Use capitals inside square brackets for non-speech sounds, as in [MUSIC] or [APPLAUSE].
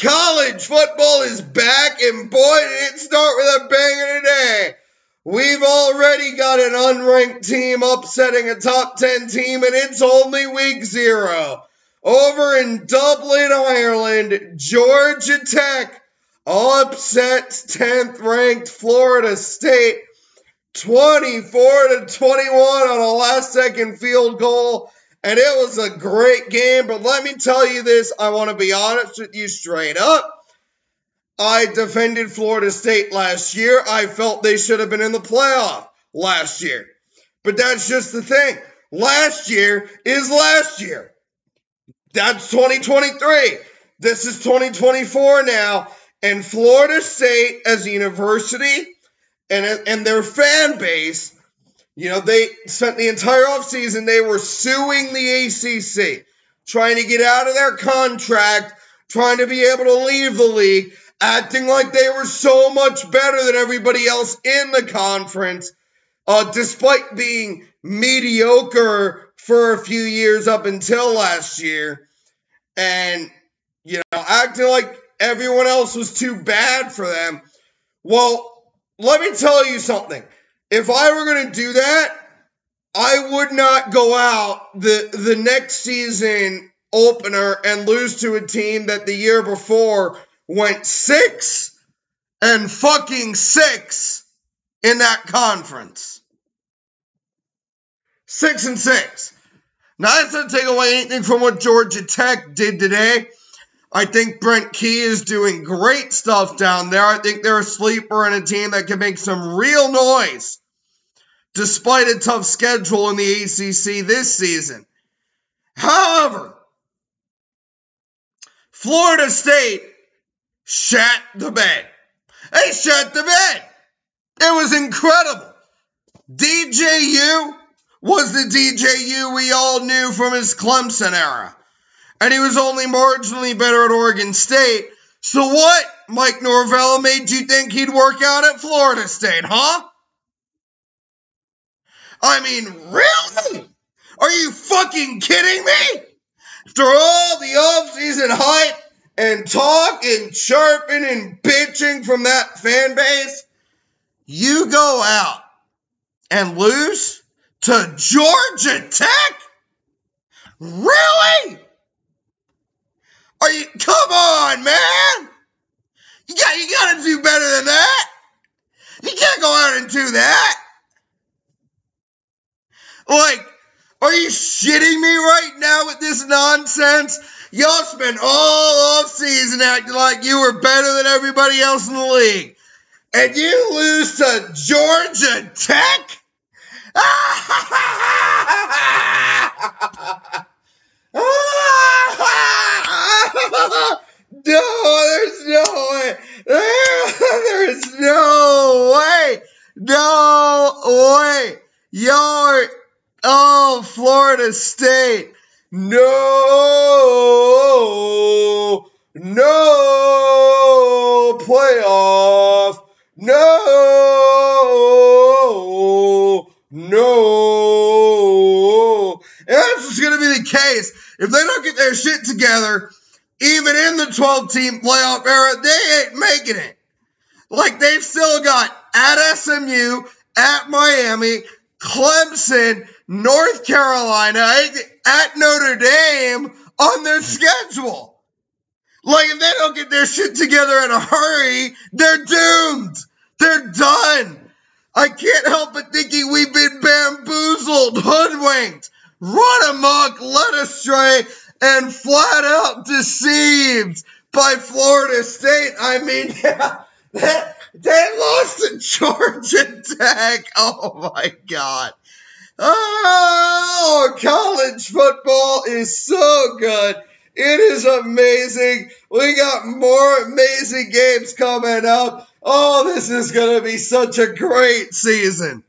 College football is back, and boy, did it start with a banger today. We've already got an unranked team upsetting a top 10 team, and it's only week zero. Over in Dublin, Ireland, Georgia Tech upsets 10th ranked Florida State 24 to 21 on a last second field goal. And it was a great game. But let me tell you this I want to be honest with you straight up. I defended Florida State last year. I felt they should have been in the playoff last year. But that's just the thing. Last year is last year. That's 2023. This is 2024 now. And Florida State as a university and, and their fan base, you know, they spent the entire offseason, they were suing the ACC, trying to get out of their contract, trying to be able to leave the league, acting like they were so much better than everybody else in the conference, uh, despite being mediocre for a few years up until last year. And, you know, acting like everyone else was too bad for them. Well, let me tell you something. If I were going to do that, I would not go out the the next season opener and lose to a team that the year before went 6 and fucking 6 in that conference. 6 and 6. Now, that's not take away anything from what Georgia Tech did today. I think Brent Key is doing great stuff down there. I think they're a sleeper and a team that can make some real noise despite a tough schedule in the ACC this season. However, Florida State shat the bed. They shat the bed. It was incredible. DJU was the DJU we all knew from his Clemson era and he was only marginally better at Oregon State. So what, Mike Norvell, made you think he'd work out at Florida State, huh? I mean, really? Are you fucking kidding me? After all the offseason hype and talk and chirping and bitching from that fan base, you go out and lose to Georgia Tech? Really? Are you? Come on, man! You got you got to do better than that. You can't go out and do that. Like, are you shitting me right now with this nonsense? Y'all spent all off season acting like you were better than everybody else in the league. And you lose to Georgia Tech? [LAUGHS] no, there's no way. There's no way. No way. Y'all oh, Florida State. No. No playoff. No. No. And that's what's going to be the case. If they don't get their shit together, even in the 12 team playoff era, they ain't making it. Like they've still got at SMU, at Miami, Clemson, North Carolina, at Notre Dame on their schedule. Like if they don't get their shit together in a hurry, they're doomed. They're done. I can't help but thinking we've been bamboozled, hoodwinked, run amok, led astray, and flat out deceived by Florida State. I mean, [LAUGHS] [LAUGHS] they lost to Georgia Tech. Oh my God. Oh, college football is so good. It is amazing. We got more amazing games coming up. Oh, this is going to be such a great season.